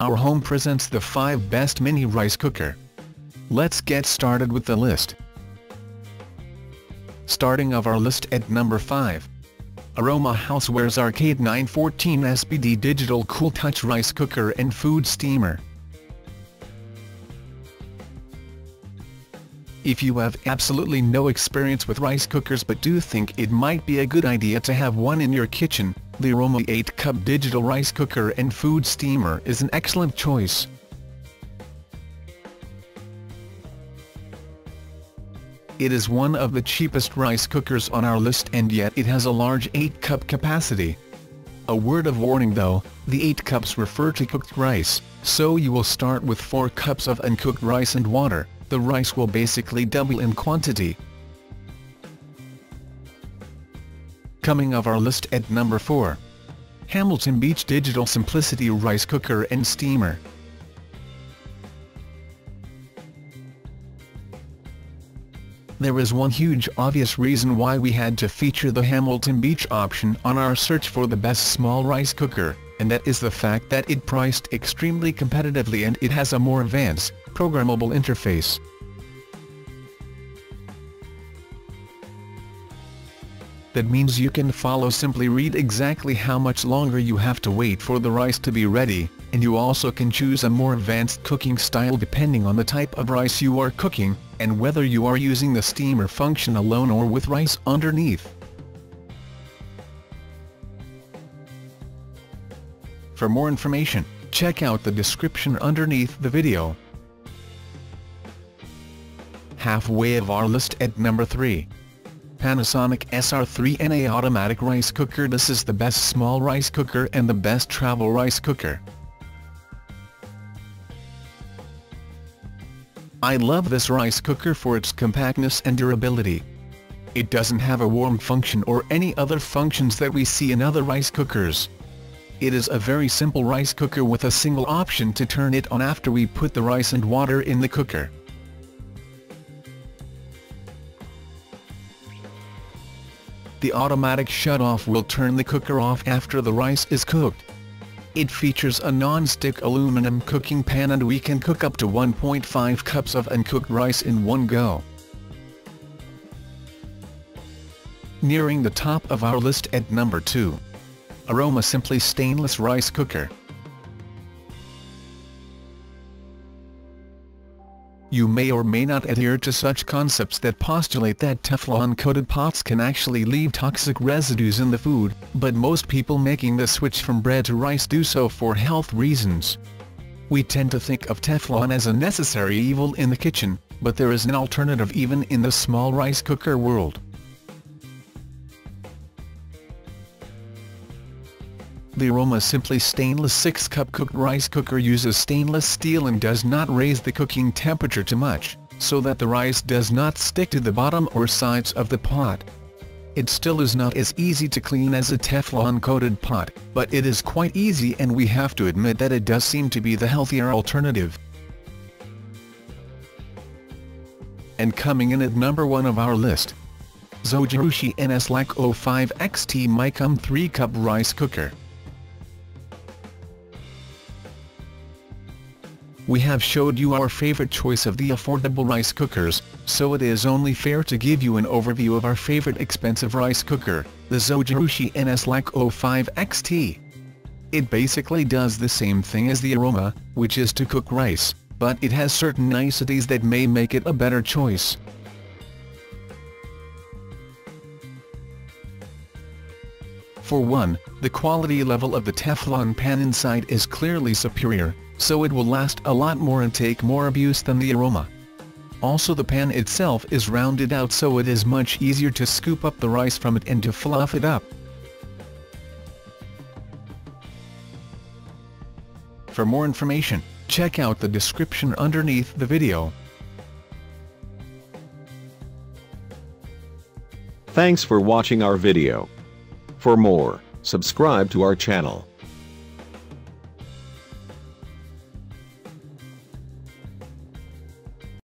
our home presents the 5 best mini rice cooker. Let's get started with the list. Starting of our list at number 5. Aroma Housewares Arcade 914 SBD Digital Cool Touch Rice Cooker and Food Steamer. If you have absolutely no experience with rice cookers but do think it might be a good idea to have one in your kitchen, the Aroma 8-cup digital rice cooker and food steamer is an excellent choice. It is one of the cheapest rice cookers on our list and yet it has a large 8-cup capacity. A word of warning though, the 8 cups refer to cooked rice, so you will start with 4 cups of uncooked rice and water, the rice will basically double in quantity. Coming of our list at number 4. Hamilton Beach Digital Simplicity Rice Cooker and Steamer. There is one huge obvious reason why we had to feature the Hamilton Beach option on our search for the best small rice cooker, and that is the fact that it priced extremely competitively and it has a more advanced, programmable interface. That means you can follow simply read exactly how much longer you have to wait for the rice to be ready, and you also can choose a more advanced cooking style depending on the type of rice you are cooking, and whether you are using the steamer function alone or with rice underneath. For more information, check out the description underneath the video. Halfway of our list at number 3. Panasonic SR3NA Automatic Rice Cooker This is the best small rice cooker and the best travel rice cooker. I love this rice cooker for its compactness and durability. It doesn't have a warm function or any other functions that we see in other rice cookers. It is a very simple rice cooker with a single option to turn it on after we put the rice and water in the cooker. The automatic shut-off will turn the cooker off after the rice is cooked. It features a non-stick aluminum cooking pan and we can cook up to 1.5 cups of uncooked rice in one go. Nearing the top of our list at number 2. Aroma Simply Stainless Rice Cooker You may or may not adhere to such concepts that postulate that Teflon-coated pots can actually leave toxic residues in the food, but most people making the switch from bread to rice do so for health reasons. We tend to think of Teflon as a necessary evil in the kitchen, but there is an alternative even in the small rice cooker world. The Aroma Simply Stainless 6-cup cooked rice cooker uses stainless steel and does not raise the cooking temperature too much, so that the rice does not stick to the bottom or sides of the pot. It still is not as easy to clean as a Teflon-coated pot, but it is quite easy and we have to admit that it does seem to be the healthier alternative. And coming in at number 1 of our list. Zojirushi NS-LAC 05 XT Micom 3-cup rice cooker. We have showed you our favorite choice of the affordable rice cookers, so it is only fair to give you an overview of our favorite expensive rice cooker, the Zojirushi NS-LAC 05 XT. It basically does the same thing as the Aroma, which is to cook rice, but it has certain niceties that may make it a better choice. For one, the quality level of the Teflon pan inside is clearly superior, so it will last a lot more and take more abuse than the aroma. Also the pan itself is rounded out so it is much easier to scoop up the rice from it and to fluff it up. For more information, check out the description underneath the video. Thanks for watching our video. For more, subscribe to our channel.